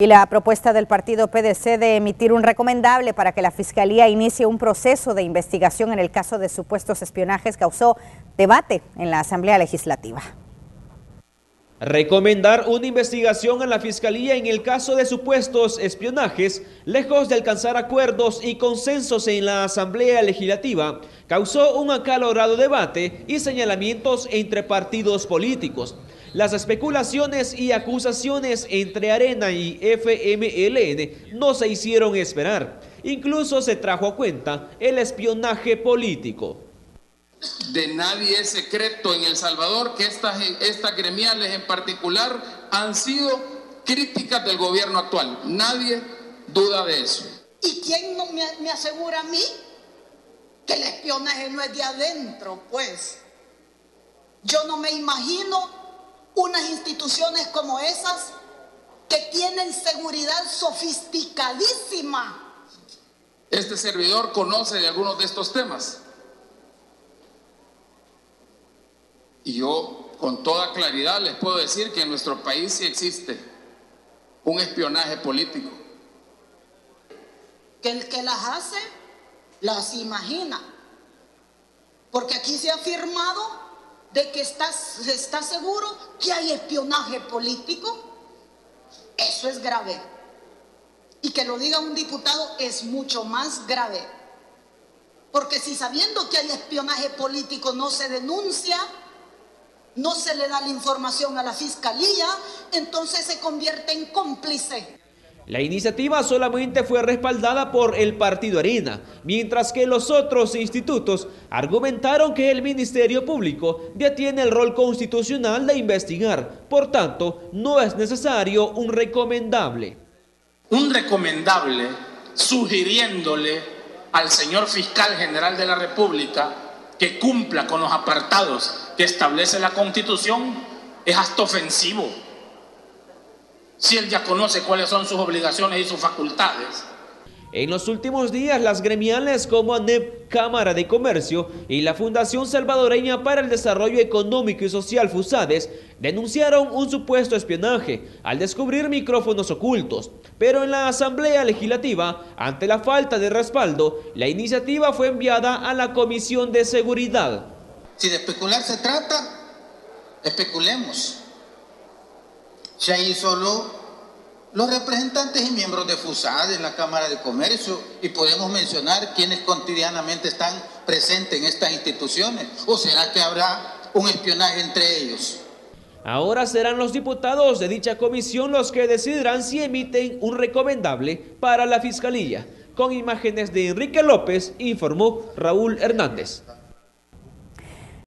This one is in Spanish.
Y la propuesta del partido PDC de emitir un recomendable para que la Fiscalía inicie un proceso de investigación en el caso de supuestos espionajes causó debate en la Asamblea Legislativa. Recomendar una investigación a la Fiscalía en el caso de supuestos espionajes, lejos de alcanzar acuerdos y consensos en la Asamblea Legislativa, causó un acalorado debate y señalamientos entre partidos políticos. Las especulaciones y acusaciones entre Arena y FMLN no se hicieron esperar. Incluso se trajo a cuenta el espionaje político de nadie es secreto en El Salvador que estas, estas gremiales en particular han sido críticas del gobierno actual. Nadie duda de eso. ¿Y quién no me, me asegura a mí que el espionaje no es de adentro? Pues yo no me imagino unas instituciones como esas que tienen seguridad sofisticadísima. Este servidor conoce de algunos de estos temas. Y yo con toda claridad les puedo decir que en nuestro país sí existe un espionaje político. Que el que las hace, las imagina. Porque aquí se ha afirmado de que está, está seguro que hay espionaje político. Eso es grave. Y que lo diga un diputado es mucho más grave. Porque si sabiendo que hay espionaje político no se denuncia, no se le da la información a la fiscalía, entonces se convierte en cómplice. La iniciativa solamente fue respaldada por el Partido Arena, mientras que los otros institutos argumentaron que el Ministerio Público ya tiene el rol constitucional de investigar, por tanto, no es necesario un recomendable. Un recomendable sugiriéndole al señor fiscal general de la República que cumpla con los apartados que establece la Constitución es hasta ofensivo. Si él ya conoce cuáles son sus obligaciones y sus facultades. En los últimos días, las gremiales como ANEP, Cámara de Comercio y la Fundación Salvadoreña para el Desarrollo Económico y Social FUSADES denunciaron un supuesto espionaje al descubrir micrófonos ocultos. Pero en la Asamblea Legislativa, ante la falta de respaldo, la iniciativa fue enviada a la Comisión de Seguridad. Si de especular se trata, especulemos. Ahí solo los representantes y miembros de FUSAD en la Cámara de Comercio y podemos mencionar quienes cotidianamente están presentes en estas instituciones. ¿O será que habrá un espionaje entre ellos? Ahora serán los diputados de dicha comisión los que decidirán si emiten un recomendable para la Fiscalía. Con imágenes de Enrique López, informó Raúl Hernández.